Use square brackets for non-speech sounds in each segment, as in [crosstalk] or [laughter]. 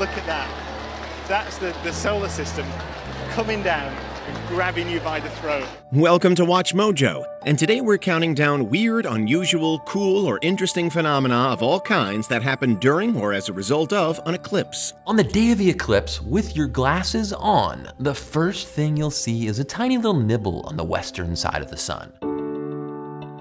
Look at that. That's the, the solar system coming down and grabbing you by the throat. Welcome to WatchMojo, and today we're counting down weird, unusual, cool, or interesting phenomena of all kinds that happen during or as a result of an eclipse. On the day of the eclipse, with your glasses on, the first thing you'll see is a tiny little nibble on the western side of the sun.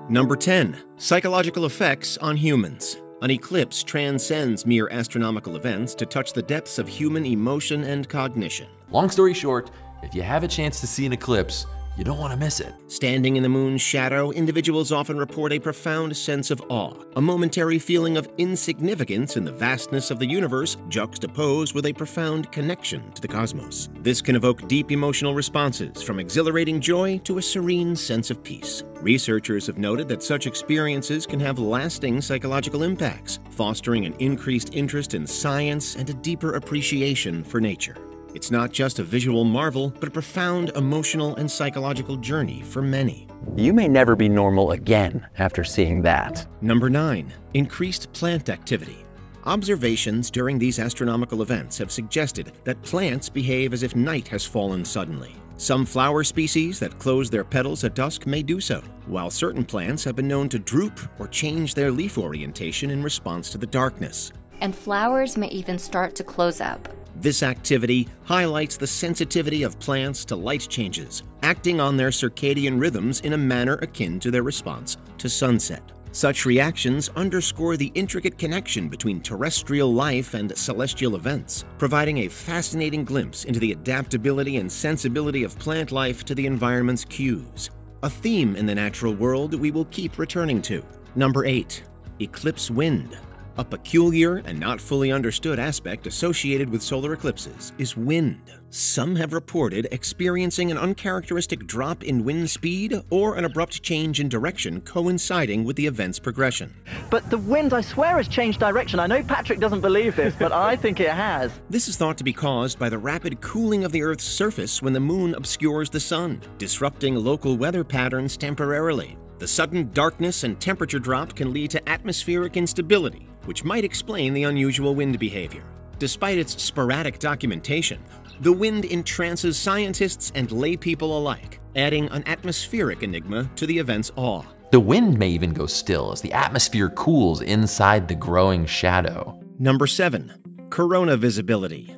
Number 10. Psychological effects on humans. An eclipse transcends mere astronomical events to touch the depths of human emotion and cognition. Long story short, if you have a chance to see an eclipse, you don't want to miss it. Standing in the moon's shadow, individuals often report a profound sense of awe, a momentary feeling of insignificance in the vastness of the universe juxtaposed with a profound connection to the cosmos. This can evoke deep emotional responses, from exhilarating joy to a serene sense of peace. Researchers have noted that such experiences can have lasting psychological impacts, fostering an increased interest in science and a deeper appreciation for nature. It's not just a visual marvel, but a profound emotional and psychological journey for many. You may never be normal again after seeing that. Number 9. Increased plant activity. Observations during these astronomical events have suggested that plants behave as if night has fallen suddenly. Some flower species that close their petals at dusk may do so, while certain plants have been known to droop or change their leaf orientation in response to the darkness. And flowers may even start to close up. This activity highlights the sensitivity of plants to light changes, acting on their circadian rhythms in a manner akin to their response to sunset. Such reactions underscore the intricate connection between terrestrial life and celestial events, providing a fascinating glimpse into the adaptability and sensibility of plant life to the environment's cues. A theme in the natural world we will keep returning to. Number 8. Eclipse Wind a peculiar and not fully understood aspect associated with solar eclipses is wind. Some have reported experiencing an uncharacteristic drop in wind speed or an abrupt change in direction coinciding with the event's progression. But the wind, I swear, has changed direction. I know Patrick doesn't believe this, but I think it has. [laughs] This is thought to be caused by the rapid cooling of the Earth's surface when the moon obscures the sun, disrupting local weather patterns temporarily. The sudden darkness and temperature drop can lead to atmospheric instability, which might explain the unusual wind behavior. Despite its sporadic documentation, the wind entrances scientists and laypeople alike, adding an atmospheric enigma to the event's awe. The wind may even go still as the atmosphere cools inside the growing shadow. Number 7. Corona Visibility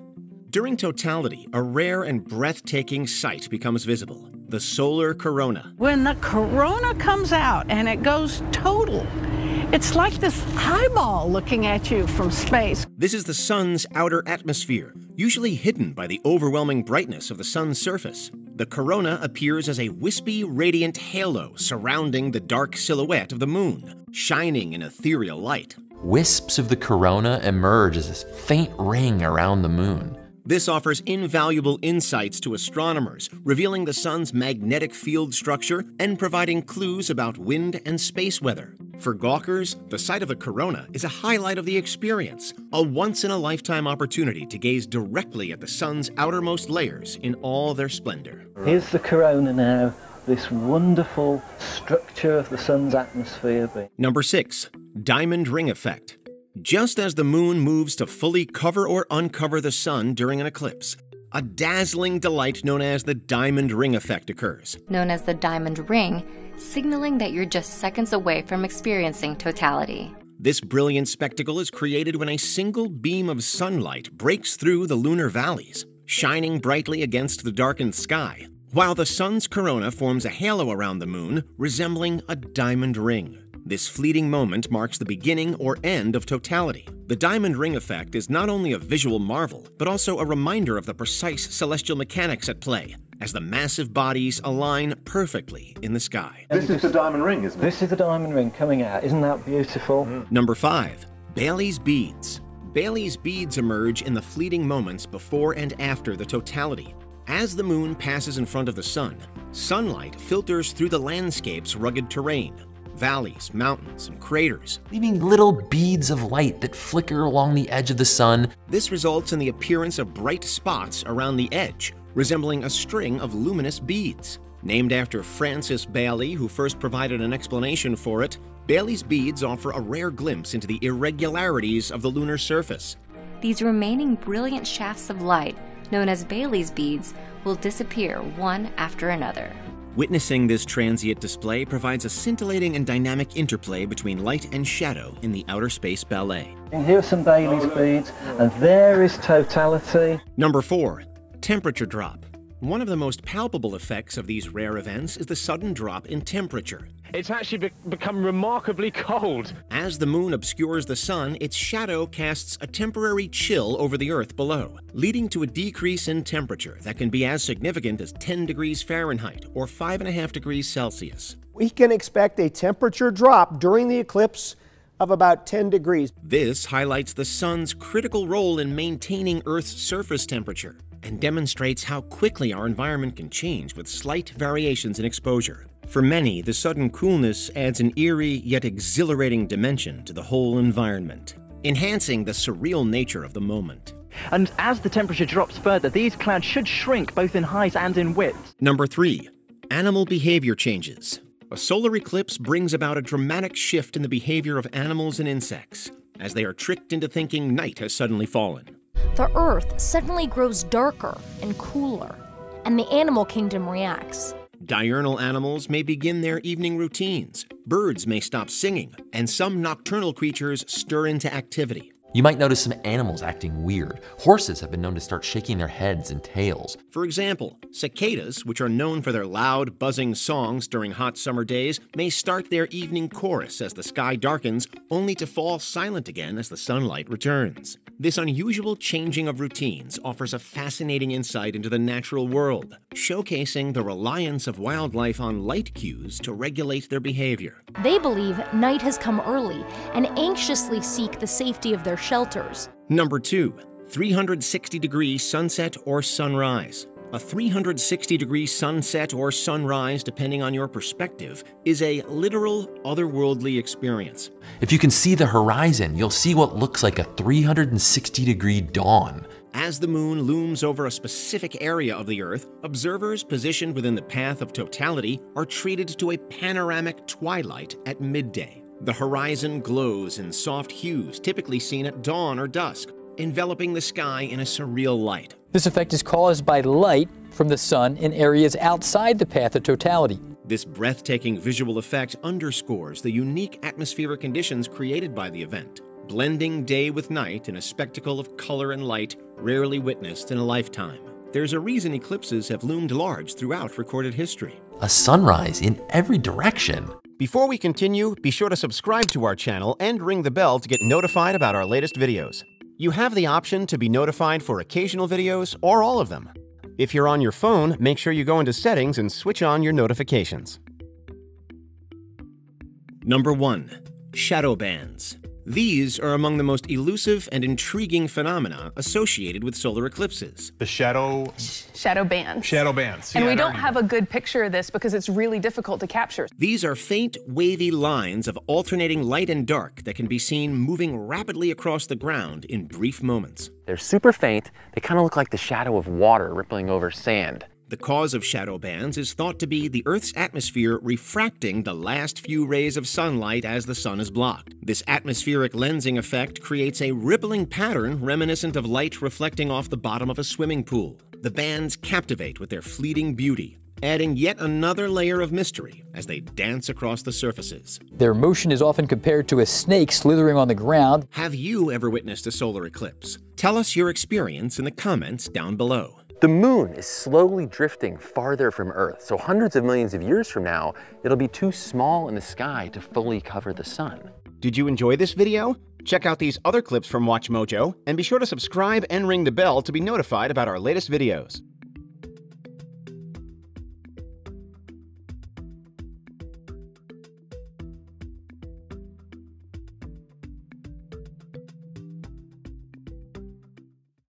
During totality, a rare and breathtaking sight becomes visible the solar corona. When the corona comes out and it goes total, it's like this eyeball looking at you from space. This is the sun's outer atmosphere, usually hidden by the overwhelming brightness of the sun's surface. The corona appears as a wispy, radiant halo surrounding the dark silhouette of the moon, shining in ethereal light. Wisps of the corona emerge as this faint ring around the moon. This offers invaluable insights to astronomers, revealing the sun's magnetic field structure and providing clues about wind and space weather. For gawkers, the sight of the corona is a highlight of the experience, a once in a lifetime opportunity to gaze directly at the sun's outermost layers in all their splendor. Here's the corona now, this wonderful structure of the sun's atmosphere. Number 6. Diamond Ring Effect just as the moon moves to fully cover or uncover the sun during an eclipse, a dazzling delight known as the diamond ring effect occurs. Known as the diamond ring, signaling that you're just seconds away from experiencing totality. This brilliant spectacle is created when a single beam of sunlight breaks through the lunar valleys, shining brightly against the darkened sky, while the sun's corona forms a halo around the moon, resembling a diamond ring. This fleeting moment marks the beginning or end of totality. The diamond ring effect is not only a visual marvel, but also a reminder of the precise celestial mechanics at play, as the massive bodies align perfectly in the sky. This is the diamond ring, isn't it? This is the diamond ring coming out. Isn't that beautiful? Mm. Number 5. Baily's Beads Baily's beads emerge in the fleeting moments before and after the totality. As the moon passes in front of the sun, sunlight filters through the landscape's rugged terrain, valleys, mountains, and craters, leaving little beads of light that flicker along the edge of the sun. This results in the appearance of bright spots around the edge, resembling a string of luminous beads. Named after Francis Baily, who first provided an explanation for it, Baily's beads offer a rare glimpse into the irregularities of the lunar surface. these remaining brilliant shafts of light, known as Baily's beads, will disappear one after another. Witnessing this transient display provides a scintillating and dynamic interplay between light and shadow in the outer space ballet. And here are some Baily's beads, and there is totality. Number 4. Temperature drop. One of the most palpable effects of these rare events is the sudden drop in temperature. It's actually be become remarkably cold. As the moon obscures the sun, its shadow casts a temporary chill over the Earth below, leading to a decrease in temperature that can be as significant as 10 degrees Fahrenheit or 5.5 degrees Celsius. We can expect a temperature drop during the eclipse of about 10 degrees. This highlights the sun's critical role in maintaining Earth's surface temperature and demonstrates how quickly our environment can change with slight variations in exposure. For many, the sudden coolness adds an eerie yet exhilarating dimension to the whole environment, enhancing the surreal nature of the moment. And as the temperature drops further, these clouds should shrink both in height and in width. Number 3. Animal behavior changes. A solar eclipse brings about a dramatic shift in the behavior of animals and insects, as they are tricked into thinking night has suddenly fallen the earth suddenly grows darker and cooler, and the animal kingdom reacts. Diurnal animals may begin their evening routines, birds may stop singing, and some nocturnal creatures stir into activity. You might notice some animals acting weird. Horses have been known to start shaking their heads and tails. For example, cicadas, which are known for their loud, buzzing songs during hot summer days, may start their evening chorus as the sky darkens, only to fall silent again as the sunlight returns. This unusual changing of routines offers a fascinating insight into the natural world, showcasing the reliance of wildlife on light cues to regulate their behavior. They believe night has come early and anxiously seek the safety of their shelters. Number 2. 360 degree sunset or sunrise. A 360 degree sunset or sunrise, depending on your perspective, is a literal otherworldly experience. If you can see the horizon, you'll see what looks like a 360 degree dawn. As the moon looms over a specific area of the Earth, observers positioned within the path of totality are treated to a panoramic twilight at midday. The horizon glows in soft hues typically seen at dawn or dusk, enveloping the sky in a surreal light. This effect is caused by light from the sun in areas outside the path of totality. This breathtaking visual effect underscores the unique atmospheric conditions created by the event, blending day with night in a spectacle of color and light rarely witnessed in a lifetime. There's a reason eclipses have loomed large throughout recorded history. A sunrise in every direction. Before we continue, be sure to subscribe to our channel and ring the bell to get notified about our latest videos. You have the option to be notified for occasional videos or all of them. If you're on your phone, make sure you go into Settings and switch on your notifications. Number 1. Shadow Bands these are among the most elusive and intriguing phenomena associated with solar eclipses. The shadow... Shadow bands. Shadow bands. And yeah, we don't have a good picture of this because it's really difficult to capture. These are faint, wavy lines of alternating light and dark that can be seen moving rapidly across the ground in brief moments. They're super faint. They kind of look like the shadow of water rippling over sand. The cause of shadow bands is thought to be the Earth's atmosphere refracting the last few rays of sunlight as the sun is blocked. This atmospheric lensing effect creates a rippling pattern reminiscent of light reflecting off the bottom of a swimming pool. The bands captivate with their fleeting beauty, adding yet another layer of mystery as they dance across the surfaces. Their motion is often compared to a snake slithering on the ground. Have you ever witnessed a solar eclipse? Tell us your experience in the comments down below. The moon is slowly drifting farther from Earth, so hundreds of millions of years from now, it'll be too small in the sky to fully cover the sun. Did you enjoy this video? Check out these other clips from WatchMojo, and be sure to subscribe and ring the bell to be notified about our latest videos.